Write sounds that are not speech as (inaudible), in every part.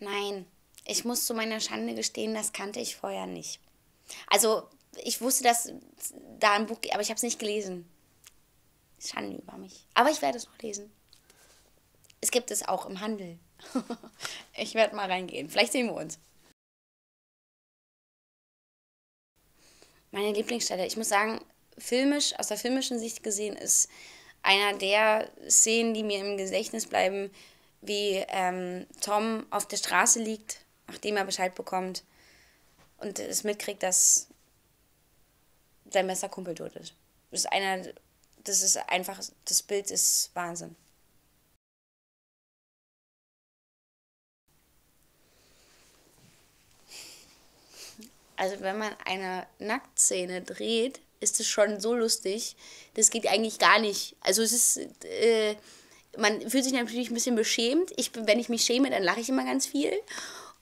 Nein, ich muss zu meiner Schande gestehen, das kannte ich vorher nicht. Also, ich wusste, dass da ein Buch, aber ich habe es nicht gelesen. Schande über mich. Aber ich werde es noch lesen. Es gibt es auch im Handel. (laughs) ich werde mal reingehen. Vielleicht sehen wir uns. Meine Lieblingsstelle. Ich muss sagen, filmisch, aus der filmischen Sicht gesehen, ist einer der Szenen, die mir im Gedächtnis bleiben, wie ähm, Tom auf der Straße liegt, nachdem er Bescheid bekommt und es mitkriegt, dass sein bester Kumpel tot ist. Das ist einer, das ist einfach, das Bild ist Wahnsinn. Also wenn man eine Nacktszene dreht, ist es schon so lustig. Das geht eigentlich gar nicht. Also es ist, äh, man fühlt sich natürlich ein bisschen beschämt. Ich, wenn ich mich schäme, dann lache ich immer ganz viel.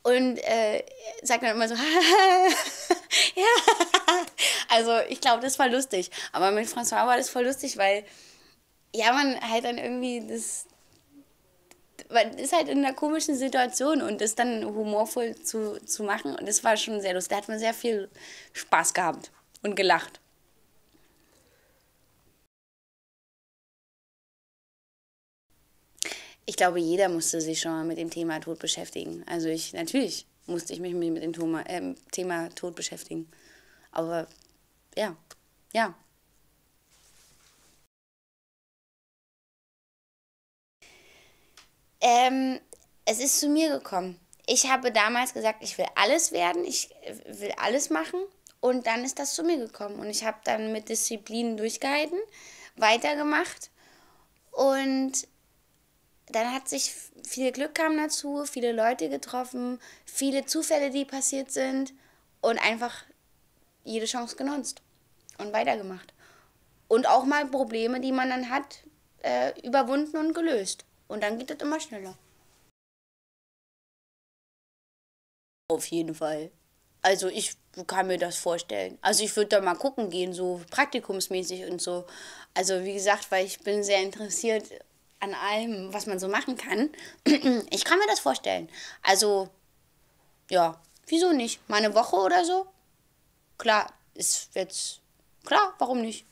Und äh, sagt dann immer so, (laughs) ja. Also ich glaube, das war lustig. Aber mit François war das voll lustig, weil ja, man halt dann irgendwie das, man ist halt in einer komischen Situation und das dann humorvoll zu, zu machen. Und das war schon sehr lustig. Da hat man sehr viel Spaß gehabt und gelacht. Ich glaube, jeder musste sich schon mal mit dem Thema Tod beschäftigen. Also ich, natürlich musste ich mich mit dem Thema, äh, Thema Tod beschäftigen. Aber ja, ja. Ähm, es ist zu mir gekommen. Ich habe damals gesagt, ich will alles werden, ich will alles machen. Und dann ist das zu mir gekommen. Und ich habe dann mit Disziplin durchgehalten, weitergemacht. Und dann hat sich viel Glück kam dazu, viele Leute getroffen, viele Zufälle, die passiert sind und einfach jede Chance genutzt und weitergemacht. Und auch mal Probleme, die man dann hat, äh, überwunden und gelöst. Und dann geht es immer schneller. Auf jeden Fall. Also ich kann mir das vorstellen. Also ich würde da mal gucken gehen, so praktikumsmäßig und so. Also wie gesagt, weil ich bin sehr interessiert an allem, was man so machen kann. (clears throat) Ich kann mir das vorstellen. Also ja, wieso nicht? Mal eine Woche oder so? Klar, ist jetzt klar, warum nicht?